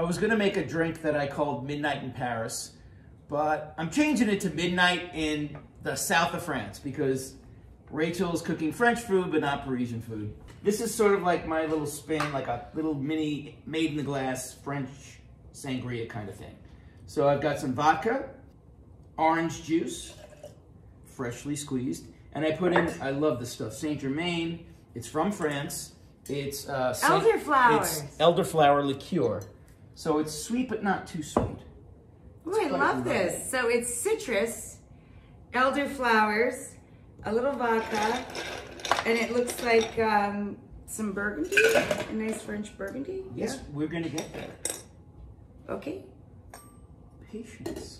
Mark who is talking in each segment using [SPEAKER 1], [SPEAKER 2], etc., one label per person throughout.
[SPEAKER 1] I was gonna make a drink that I called Midnight in Paris, but I'm changing it to Midnight in the south of France because Rachael's cooking French food, but not Parisian food. This is sort of like my little spin, like a little mini made in the glass French sangria kind of thing. So I've got some vodka, orange juice, freshly squeezed, and I put in, I love this stuff, Saint Germain. It's from France. It's uh, Saint-
[SPEAKER 2] Elderflowers.
[SPEAKER 1] It's elderflower liqueur. So it's sweet, but not too sweet.
[SPEAKER 2] Ooh, I love this. So it's citrus, elderflowers, a little vodka, and it looks like um, some burgundy, a nice French burgundy.
[SPEAKER 1] Yes, we're gonna get there.
[SPEAKER 2] Okay.
[SPEAKER 1] Patience.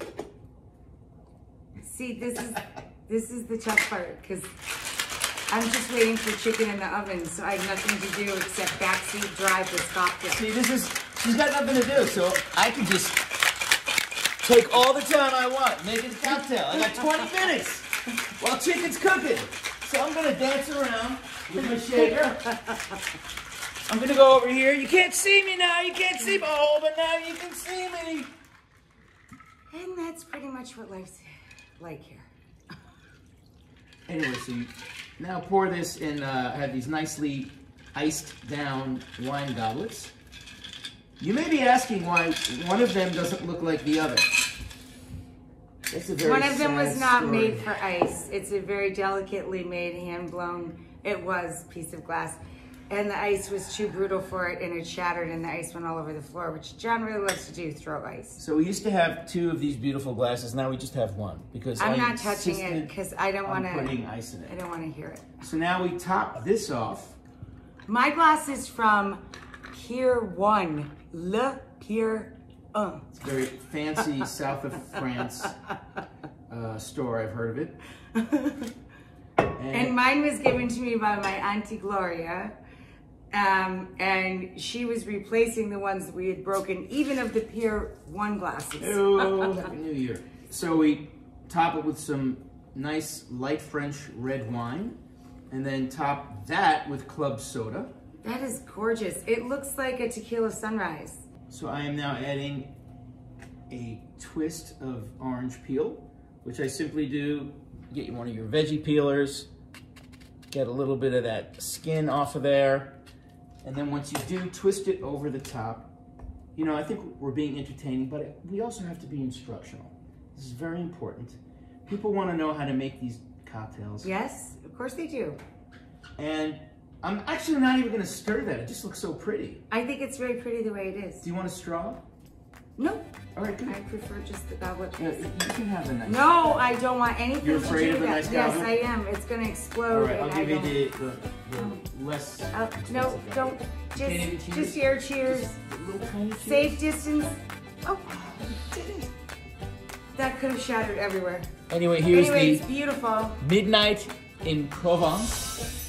[SPEAKER 2] See, this is this is the tough part because I'm just waiting for chicken in the oven, so I have nothing to do except backseat drive this cocktail.
[SPEAKER 1] See, this is, she's got nothing to do, so I can just take all the time I want, make it a cocktail. I got 20 minutes while chicken's cooking. So I'm gonna dance around with my shaker. I'm gonna go over here. You can't see me now, you can't see me. Oh, but now you can see me.
[SPEAKER 2] And that's pretty much what life's like here.
[SPEAKER 1] Anyway, so you now pour this in, uh, I have these nicely iced down wine goblets. You may be asking why one of them doesn't look like the other. That's a very
[SPEAKER 2] One of them was not
[SPEAKER 1] story.
[SPEAKER 2] made for ice. It's a very delicately made, hand blown. It was piece of glass, and the ice was too brutal for it, and it shattered, and the ice went all over the floor, which John really loves to do, throw ice.
[SPEAKER 1] So we used to have two of these beautiful glasses. Now we just have one because
[SPEAKER 2] I'm
[SPEAKER 1] I
[SPEAKER 2] not touching it because I don't want to.
[SPEAKER 1] putting ice in it.
[SPEAKER 2] I don't want to hear it.
[SPEAKER 1] So now we top this off.
[SPEAKER 2] My glass is from Pier One, Le Pier Un.
[SPEAKER 1] It's a very fancy south of France uh, store. I've heard of it.
[SPEAKER 2] And mine was given to me by my Auntie Gloria. Um, and she was replacing the ones that we had broken, even of the Pier 1 glasses.
[SPEAKER 1] Oh, Happy New Year. So we top it with some nice light French red wine, and then top that with club soda.
[SPEAKER 2] That is gorgeous. It looks like a tequila sunrise.
[SPEAKER 1] So I am now adding a twist of orange peel, which I simply do, get one of your veggie peelers, get a little bit of that skin off of there, and then once you do, twist it over the top. You know, I think we're being entertaining, but we also have to be instructional. This is very important. People want to know how to make these cocktails.
[SPEAKER 2] Yes, of course they do.
[SPEAKER 1] And I'm actually not even going to stir that. It just looks so pretty.
[SPEAKER 2] I think it's very pretty the way it is.
[SPEAKER 1] Do you want a straw?
[SPEAKER 2] No,
[SPEAKER 1] All right, good.
[SPEAKER 2] I prefer just the goblet.
[SPEAKER 1] Yeah, you can have a nice
[SPEAKER 2] No, I don't want anything
[SPEAKER 1] You're afraid
[SPEAKER 2] do
[SPEAKER 1] of
[SPEAKER 2] with
[SPEAKER 1] a
[SPEAKER 2] that.
[SPEAKER 1] nice
[SPEAKER 2] Yes. I am. It's going to explode.
[SPEAKER 1] right, I'll
[SPEAKER 2] and I
[SPEAKER 1] give you the, the, the um, less.
[SPEAKER 2] Oh, no, don't. Just,
[SPEAKER 1] cheers?
[SPEAKER 2] just your cheers.
[SPEAKER 1] little tiny cheers.
[SPEAKER 2] Safe distance. Oh, that could have shattered everywhere.
[SPEAKER 1] Anyway, here's
[SPEAKER 2] anyway, it's
[SPEAKER 1] the
[SPEAKER 2] beautiful.
[SPEAKER 1] midnight in Provence.